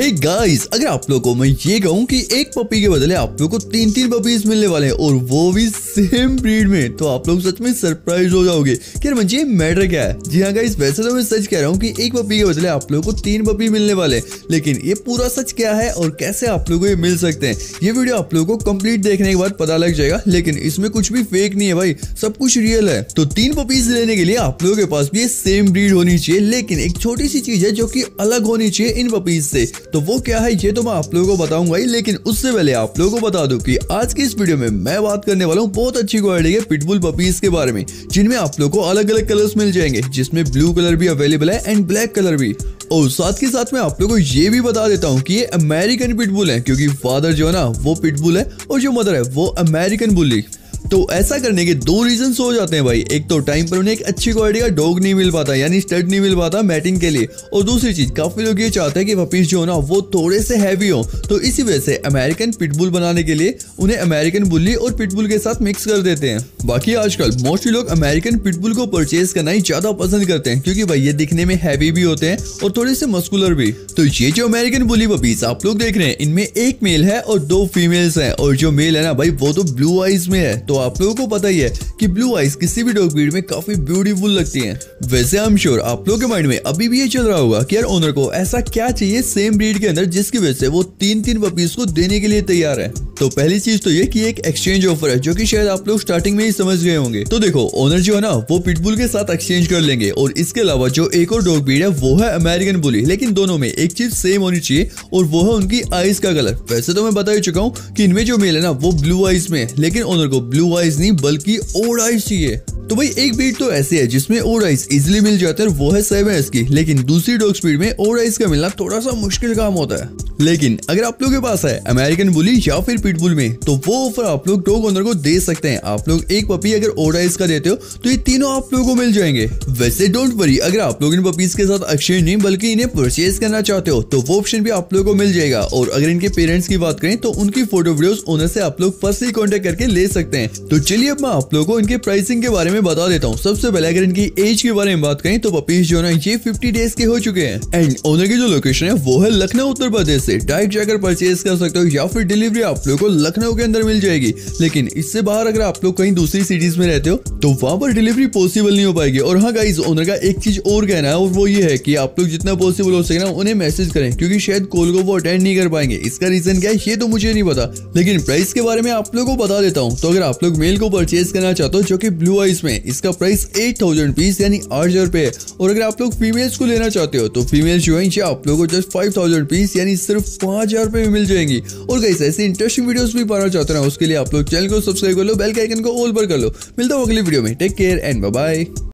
Hey guys अगर आप लोगों को मैं ये कहूँ कि एक पपी के बदले आप लोगों को तीन तीन पपीज मिलने वाले हैं और वो भी सेम ब्रीड में तो आप लोग सच में सरप्राइज़ हो जाओगे मुझे मैटर क्या है? जी हाँ गाइस वैसे तो मैं सच कह रहा हूँ कि एक पपी के बदले आप लोगों को तीन पपी मिलने वाले लेकिन ये पूरा सच क्या है और कैसे आप लोगों को ये मिल सकते हैं? ये वीडियो आप लोगों को कंप्लीट देखने के बाद पता लग जाएगा, लेकिन इसमें कुछ भी फेक नहीं है भाई, सब कुछ रियल है। तो तीन पपीज लेने के लिए आप लोगों के पास भी सेम ब्रीड होनी चाहिए, लेकिन एक छोटी सी चीज़ है जो की अलग होनी चाहिए इन पपीज से। तो वो क्या है, ये तो मैं आप लोगों को बताऊँगा ही, लेकिन उससे पहले आप लोगों को बता दूँ कि आज की इस वीडियो में मैं बात करने वाला हूँ बहुत अच्छी क्वालिटी के पिटबुल पपीज के बारे में, जिनमें आप लोगों को अलग अलग कलर्स मिल जाएँगे, जिसमें ब्लू कलर भी अवेलेबल है एंड ब्लैक कलर भी। और साथ के साथ मैं आप लोगों को ये भी बता देता हूँ कि ये अमेरिकन पिटबुल है, क्योंकि फादर जो है ना, वो पिटबुल है और जो मदर है, वो अमेरिकन बुली तो ऐसा करने के दो रीजन हो जाते हैं भाई। एक तो टाइम पर उन्हें एक अच्छी क्वालिटी का डॉग नहीं मिल पाता, यानी स्टड नहीं मिल पाता मैटिंग के लिए। और दूसरी चीज़, काफ़ी लोग ये चाहते हैं कि पपीज जो ना, वो थोड़े से हैवी हो। तो इसी वजह से अमेरिकन पिटबुल बनाने के लिए उन्हें अमेरिकन बुल्ली और पिटबुल के साथ मिक्स कर देते हैं। बाकी आजकल मोस्टली लोग अमेरिकन पिटबुल को परचेज करना ही ज़्यादा पसंद करते हैं, क्योंकि भाई ये दिखने में हैवी भी होते हैं और थोड़े से मस्कुलर भी। तो ये जो अमेरिकन बुली पपीज आप लोग देख रहे हैं, इनमें एक मेल है और दो फीमेल्स हैं। और जो मेल है ना भाई, वो तो ब्लू आइज़ में है। तो आप लोगों को पता ही है कि ब्लू आईज किसी भी डॉग ब्रीड में काफ़ी ब्यूटीफुल लगती हैं। वैसे आई एम श्योर आप लोगों के माइंड में अभी भी ये चल रहा होगा कि यार ओनर को ऐसा क्या चाहिए सेम ब्रीड के अंदर जिसकी वजह से वो तीन तीन पपीज को देने के लिए तैयार है। तो पहली चीज़ तो ये कि एक एक्सचेंज ऑफ़र है, जो कि शायद आप लोग स्टार्टिंग में ही समझ गए होंगे। तो देखो ओनर जो है ना, वो पिटबुल के साथ एक्सचेंज कर लेंगे और इसके अलावा जो एक और डॉग ब्रीड है, वो है अमेरिकन बुली लेकिन दोनों में एक चीज़ सेम होनी चाहिए और वो है उनकी आईज का कलर वैसे तो मैं बता ही चुका हूँ की इनमें जो मेल है ना, वो ब्लू आईज में है, लेकिन ओनर को ब्लू आईज नहीं, बल्कि ओड आईज चाहिए। तो भाई, एक बीट तो ऐसी है जिसमें ओड आइस इजिली मिल जाता है वो है सेवन एस की। लेकिन दूसरी डॉग स्पीड में ओड आइस का मिलना थोड़ा सा मुश्किल काम होता है। लेकिन अगर आप लोगों के पास है अमेरिकन बुली या फिर पिटबुल में तो वो ऑफ़र आप लोग डॉग ओनर को दे सकते हैं। आप लोग एक पपी अगर ओडाइस का देते हो तो ये तीनों आप लोगों को मिल जाएँगे। वैसे डोंट वरी अगर आप लोग इन पपीज के साथ एक्सचेंज नहीं, बल्कि इन्हें परचेज करना चाहते हो तो वो ऑप्शन भी आप लोगों को मिल जाएगा। और अगर इनके पेरेंट्स की बात करें तो उनकी फ़ोटो वीडियोस ओनर से आप लोग ही कॉन्टेक्ट करके ले सकते हैं। तो चलिए अब मैं आप लोगों को इनके प्राइसिंग के बारे में बता देता हूँ। सबसे पहले अगर इनकी एज के बारे में बात करें तो पपीज जो है ये फिफ्टी डेज़ के हो चुके हैं। एंड ओनर की जो लोकेशन है, वो है लखनऊ, उत्तर प्रदेश से। डायरेक्ट जाकर परचेज कर सकते हो, या फिर डिलीवरी आप लोग को लखनऊ के अंदर मिल जाएगी। लेकिन इससे बाहर अगर आप लोग कहीं दूसरी सिटीज़ में रहते हो तो वहाँ पर डिलीवरी पॉसिबल नहीं हो पाएगी। और हाँ गाइज़ ओनर का एक चीज़ और कहना है, और वो ये है कि आप लोग जितना पॉसिबल हो सके ना, उन्हें मैसेज करें, क्योंकि शायद कॉल को वो अटेंड नहीं कर पाएँगे। इसका रीजन क्या है, ये तो मुझे नहीं पता। लेकिन प्राइस के बारे में आप लोगों को बता देता हूँ। तो अगर आप लोग मेल को परचेज करना चाहते हो, जो की ब्लू आइस में इसका प्राइस एट थाउज़ेंड पीस यानी आठ हज़ार रुपए और अगर आप लोग फीमेल्स को लेना चाहते हो तो फीमेल जो है आप लोगों को जस्ट फाइव थाउज़ेंड पीस यानी सिर्फ़ पाँच हज़ार रुपए में मिल जाएँगी। और कैसे ऐसे इंटरेस्टिंग वीडियोस भी पाना चाहते हैं उसके लिए आप लोग चैनल को सब्सक्राइब कर लो बेल के आइकन को ऑल पर कर लो। मिलता हूँ अगली वीडियो में। Take care and bye